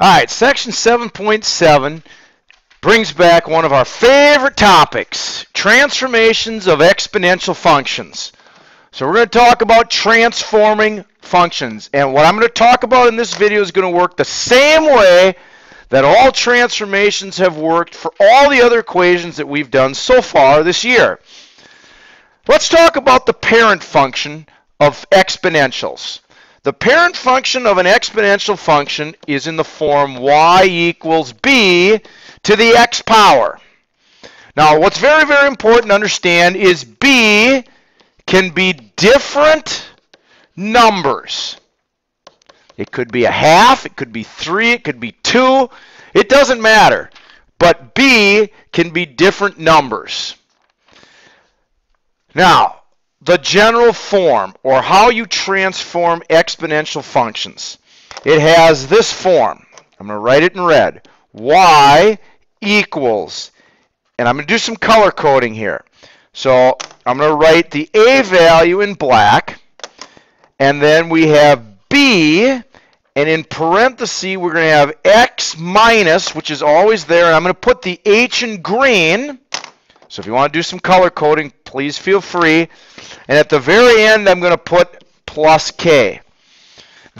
All right, section 7.7 brings back one of our favorite topics, transformations of exponential functions. So we're going to talk about transforming functions. And what I'm going to talk about in this video is going to work the same way that all transformations have worked for all the other equations that we've done so far this year. Let's talk about the parent function of exponentials. The parent function of an exponential function is in the form y equals b to the x power. Now, what's very, very important to understand is b can be different numbers. It could be a half, it could be three, it could be two. It doesn't matter. But b can be different numbers. Now, the general form, or how you transform exponential functions. It has this form. I'm going to write it in red. y equals, and I'm going to do some color coding here. So I'm going to write the a value in black, and then we have b, and in parentheses we're going to have x minus, which is always there, and I'm going to put the h in green. So if you want to do some color coding, please feel free. And at the very end, I'm going to put plus k.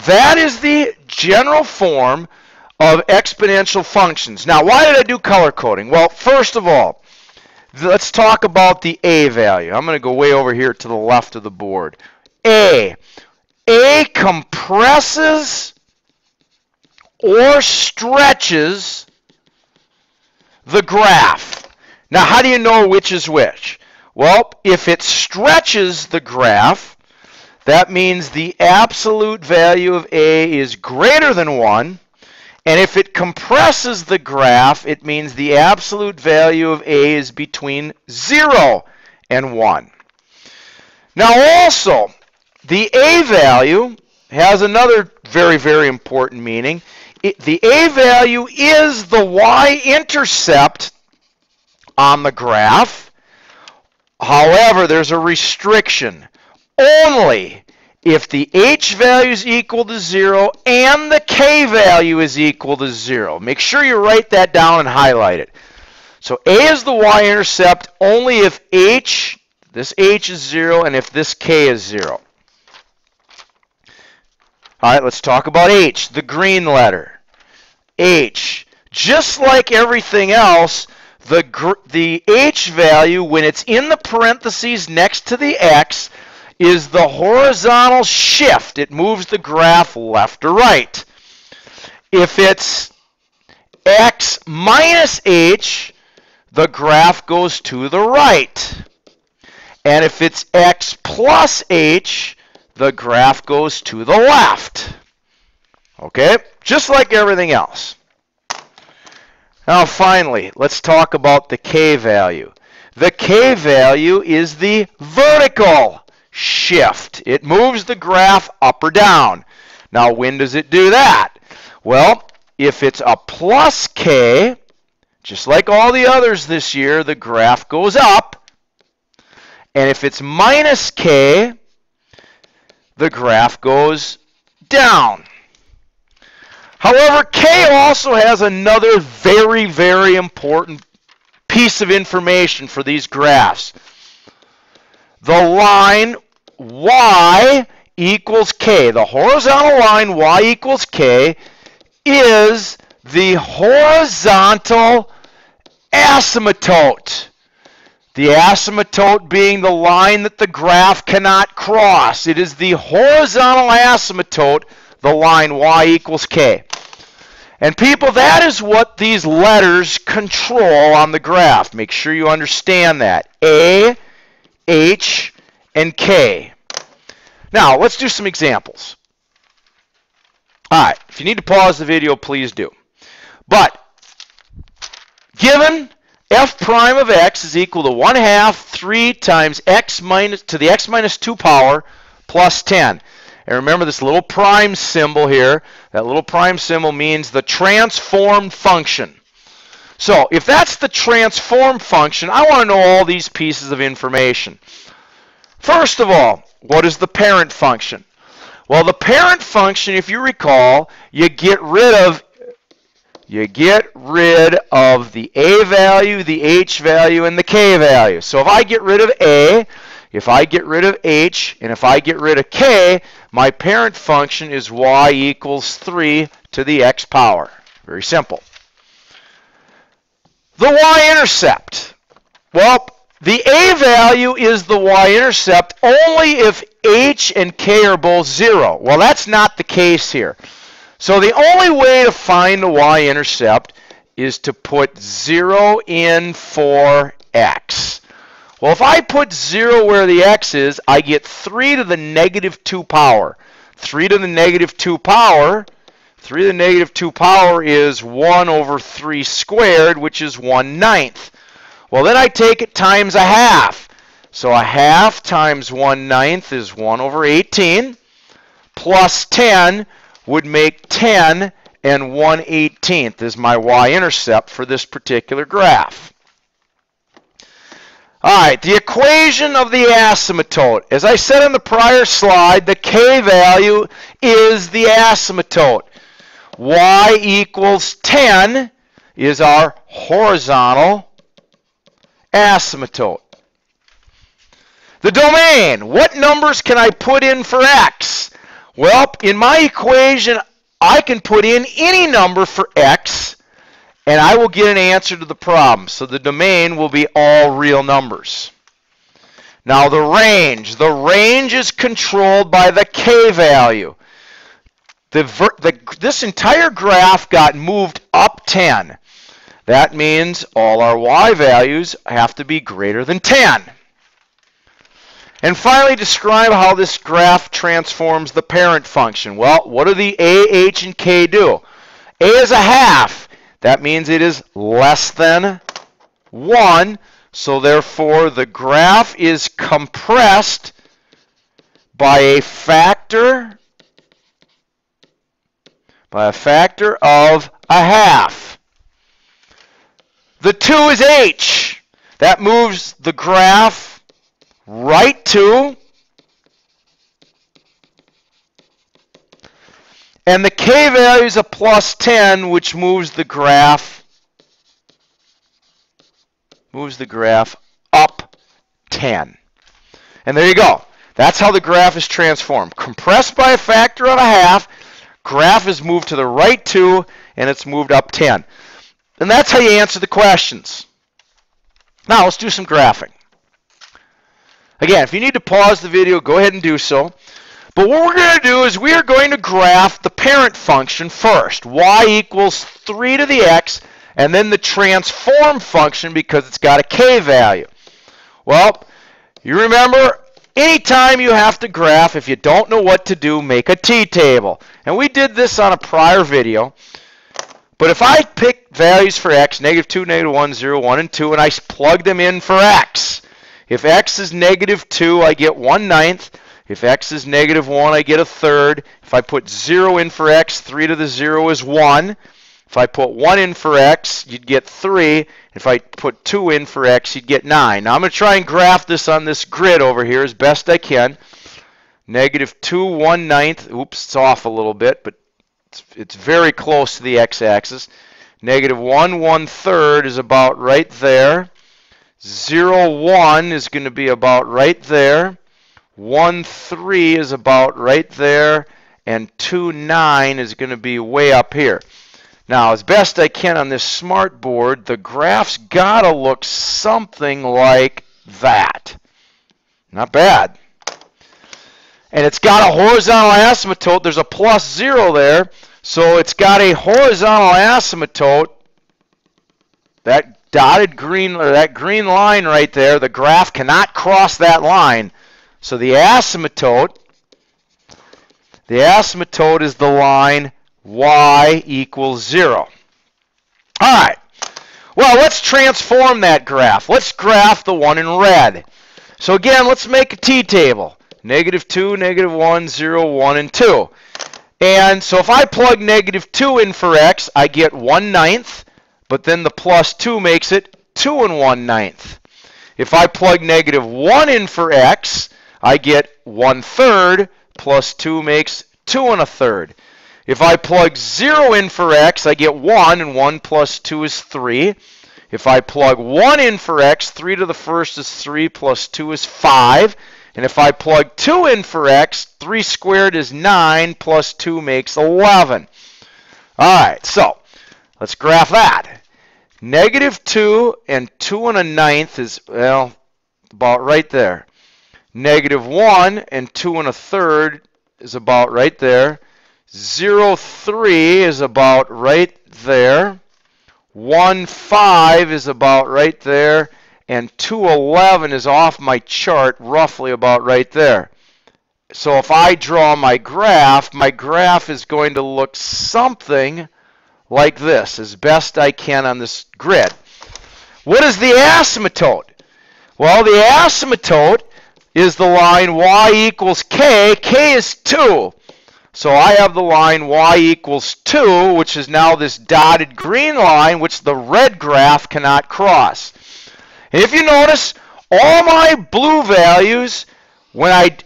That is the general form of exponential functions. Now, why did I do color coding? Well, first of all, let's talk about the a value. I'm going to go way over here to the left of the board. a. a compresses or stretches the graph. Now, how do you know which is which? Well, if it stretches the graph, that means the absolute value of A is greater than 1. And if it compresses the graph, it means the absolute value of A is between 0 and 1. Now also, the A value has another very, very important meaning. It, the A value is the y-intercept on the graph. However, there's a restriction. Only if the h value is equal to 0 and the k value is equal to 0. Make sure you write that down and highlight it. So a is the y-intercept only if h, this h is 0, and if this k is 0. All right, let's talk about h, the green letter. h. Just like everything else, the, the h value, when it's in the parentheses next to the x, is the horizontal shift. It moves the graph left or right. If it's x minus h, the graph goes to the right. And if it's x plus h, the graph goes to the left. Okay? Just like everything else. Now finally, let's talk about the K value. The K value is the vertical shift. It moves the graph up or down. Now when does it do that? Well, if it's a plus K, just like all the others this year, the graph goes up. And if it's minus K, the graph goes down. However, K also has another very, very important piece of information for these graphs. The line y equals k, the horizontal line y equals k, is the horizontal asymptote. The asymptote being the line that the graph cannot cross. It is the horizontal asymptote, the line y equals k. And people, that is what these letters control on the graph. Make sure you understand that. A, H, and K. Now, let's do some examples. All right, if you need to pause the video, please do. But, given f prime of x is equal to 1 half 3 times x minus to the x minus 2 power plus 10. And remember this little prime symbol here. That little prime symbol means the transformed function. So if that's the transform function, I want to know all these pieces of information. First of all, what is the parent function? Well, the parent function, if you recall, you get rid of you get rid of the a value, the h value, and the k value. So if I get rid of a, if I get rid of h, and if I get rid of k, my parent function is y equals 3 to the x power. Very simple. The y-intercept. Well, the a value is the y-intercept only if h and k are both 0. Well, that's not the case here. So the only way to find the y-intercept is to put 0 in for x. Well, if I put 0 where the x is, I get 3 to the negative 2 power. 3 to the negative 2 power, 3 to the negative 2 power is 1 over 3 squared, which is 1 ninth. Well, then I take it times a half. So a half times 1 ninth is 1 over 18, plus 10 would make 10, and 1 18th is my y-intercept for this particular graph. All right, the equation of the asymptote. As I said in the prior slide, the k value is the asymptote. y equals 10 is our horizontal asymptote. The domain. What numbers can I put in for x? Well, in my equation, I can put in any number for x, and I will get an answer to the problem. So the domain will be all real numbers. Now the range. The range is controlled by the k value. The, the, this entire graph got moved up 10. That means all our y values have to be greater than 10. And finally, describe how this graph transforms the parent function. Well, what do the a, h, and k do? a is a half. That means it is less than 1. So therefore, the graph is compressed by a factor by a factor of a half. The 2 is h. That moves the graph right to and the k value is a plus 10 which moves the graph moves the graph up 10 and there you go. That's how the graph is transformed. Compressed by a factor of a half graph is moved to the right 2 and it's moved up 10 and that's how you answer the questions. Now let's do some graphing. Again, if you need to pause the video, go ahead and do so. But what we're going to do is we are going to graph the parent function first. y equals 3 to the x, and then the transform function because it's got a k value. Well, you remember, anytime you have to graph, if you don't know what to do, make a t-table. And we did this on a prior video. But if I pick values for x, negative 2, negative 1, 0, 1, and 2, and I plug them in for x, if x is negative 2, I get 1 ninth. If x is negative 1, I get a third. If I put 0 in for x, 3 to the 0 is 1. If I put 1 in for x, you'd get 3. If I put 2 in for x, you'd get 9. Now I'm going to try and graph this on this grid over here as best I can. Negative 2, 1 ninth. Oops, it's off a little bit, but it's, it's very close to the x-axis. Negative 1, 1 third is about right there. 0, 1 is going to be about right there. 1, 3 is about right there. And 2, 9 is going to be way up here. Now, as best I can on this smart board, the graph's got to look something like that. Not bad. And it's got a horizontal asymptote. There's a plus 0 there. So it's got a horizontal asymptote. That dotted green, or that green line right there, the graph cannot cross that line. So the asymptote, the asymptote is the line y equals 0. All right. Well, let's transform that graph. Let's graph the one in red. So again, let's make a t-table. Negative 2, negative 1, 0, 1, and 2. And so if I plug negative 2 in for x, I get 1 ninth but then the plus 2 makes it 2 and 1 ninth. If I plug negative 1 in for x, I get 1 third plus 2 makes 2 and a third. If I plug 0 in for x, I get 1, and 1 plus 2 is 3. If I plug 1 in for x, 3 to the first is 3 plus 2 is 5. And if I plug 2 in for x, 3 squared is 9 plus 2 makes 11. All right, so let's graph that. Negative 2 and 2 and a ninth is, well, about right there. Negative 1 and 2 and a third is about right there. 0, 3 is about right there. 1, 5 is about right there. And 2, 11 is off my chart, roughly about right there. So if I draw my graph, my graph is going to look something like this, as best I can on this grid. What is the asymptote? Well, the asymptote is the line y equals k. k is 2. So I have the line y equals 2, which is now this dotted green line, which the red graph cannot cross. And if you notice, all my blue values, when I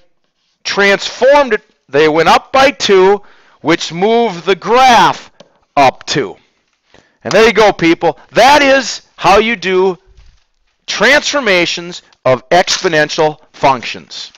transformed it, they went up by 2, which moved the graph up 2. And there you go, people. That is how you do transformations of exponential functions.